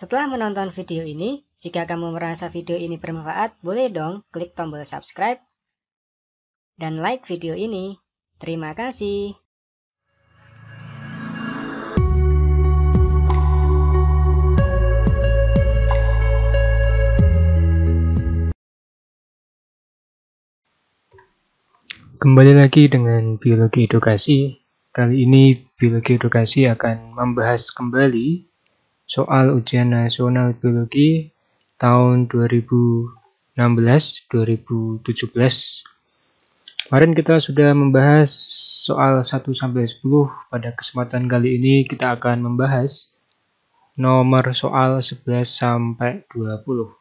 Setelah menonton video ini, jika kamu merasa video ini bermanfaat, boleh dong klik tombol subscribe dan like video ini. Terima kasih. Kembali lagi dengan biologi edukasi. Kali ini biologi edukasi akan membahas kembali soal ujian nasional biologi tahun 2016-2017. Kemarin kita sudah membahas soal 1 sampai 10. Pada kesempatan kali ini kita akan membahas nomor soal 11 sampai 20.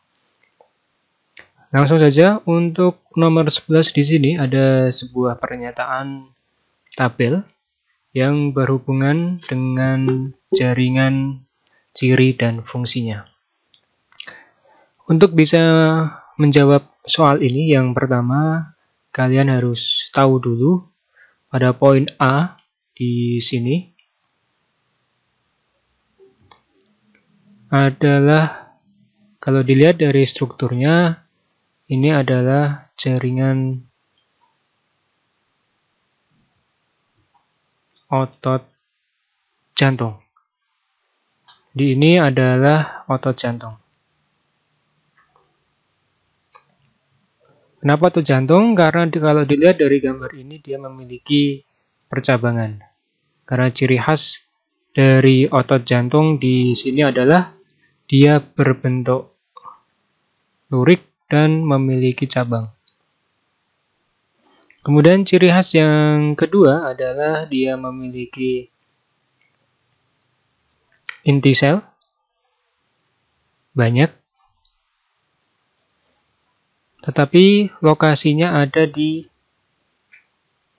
Langsung saja untuk nomor 11 di sini ada sebuah pernyataan tabel yang berhubungan dengan jaringan ciri dan fungsinya. Untuk bisa menjawab soal ini, yang pertama kalian harus tahu dulu pada poin A di sini adalah kalau dilihat dari strukturnya ini adalah jaringan otot jantung. Di ini adalah otot jantung. Kenapa otot jantung? Karena di, kalau dilihat dari gambar ini dia memiliki percabangan. Karena ciri khas dari otot jantung di sini adalah dia berbentuk lurik dan memiliki cabang. Kemudian ciri khas yang kedua adalah dia memiliki inti sel banyak. Tetapi lokasinya ada di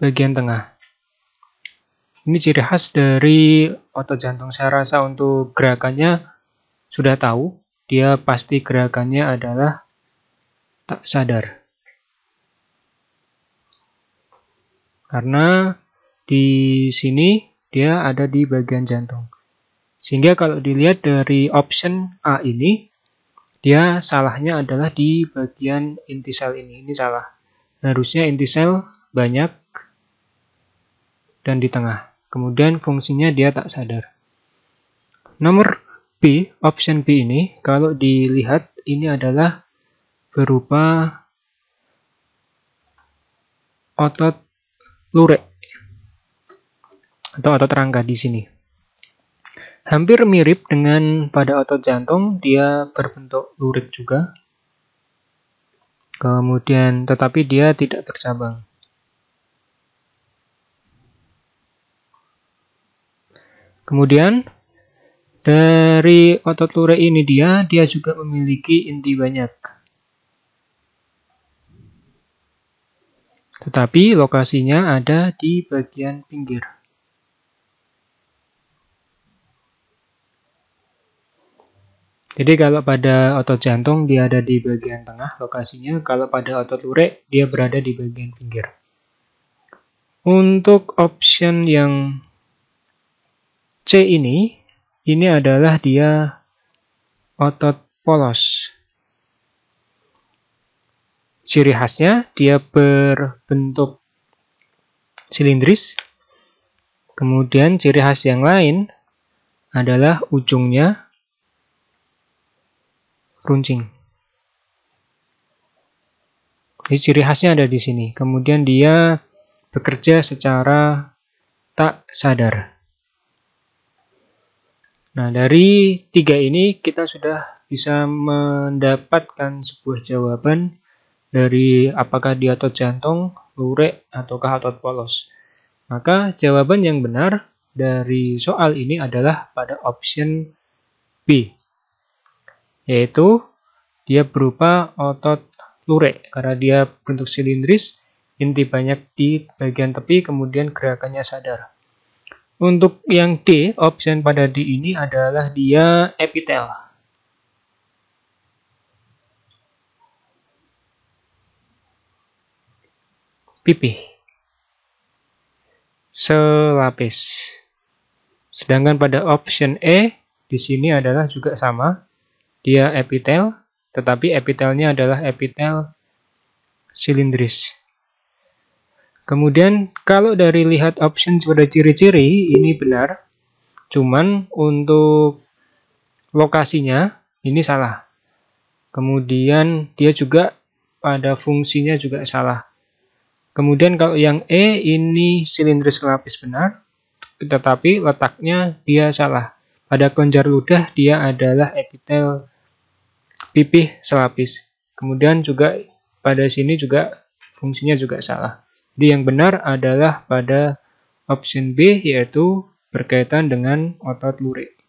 bagian tengah. Ini ciri khas dari otot jantung. Saya rasa untuk gerakannya sudah tahu. Dia pasti gerakannya adalah tak sadar. Karena di sini dia ada di bagian jantung sehingga kalau dilihat dari option A ini, dia salahnya adalah di bagian inti sel ini. Ini salah. Harusnya inti sel banyak dan di tengah. Kemudian fungsinya dia tak sadar. Nomor B, option B ini, kalau dilihat ini adalah berupa otot lurik atau otot rangka di sini. Hampir mirip dengan pada otot jantung, dia berbentuk lurik juga. Kemudian, tetapi dia tidak bercabang. Kemudian, dari otot lurik ini dia, dia juga memiliki inti banyak. Tetapi lokasinya ada di bagian pinggir. Jadi kalau pada otot jantung dia ada di bagian tengah lokasinya, kalau pada otot lurik dia berada di bagian pinggir. Untuk option yang C ini, ini adalah dia otot polos. Ciri khasnya dia berbentuk silindris. Kemudian ciri khas yang lain adalah ujungnya runcing. Jadi ciri khasnya ada di sini. Kemudian dia bekerja secara tak sadar. Nah, dari tiga ini kita sudah bisa mendapatkan sebuah jawaban dari apakah dia otot jantung, lurik, ataukah otot polos. Maka jawaban yang benar dari soal ini adalah pada option B yaitu dia berupa otot lurik karena dia bentuk silindris, inti banyak di bagian tepi, kemudian gerakannya sadar. Untuk yang D, option pada D ini adalah dia epitel. Pipih. Selapis. Sedangkan pada option E, di sini adalah juga sama, dia epitel, tetapi epitelnya adalah epitel silindris. Kemudian kalau dari lihat option pada ciri-ciri ini benar, cuman untuk lokasinya ini salah. Kemudian dia juga pada fungsinya juga salah. Kemudian kalau yang E ini silindris kelapis benar, tetapi letaknya dia salah. Pada kelenjar ludah dia adalah epitel pipih selapis. Kemudian juga pada sini juga fungsinya juga salah. Jadi yang benar adalah pada option B yaitu berkaitan dengan otot lurik.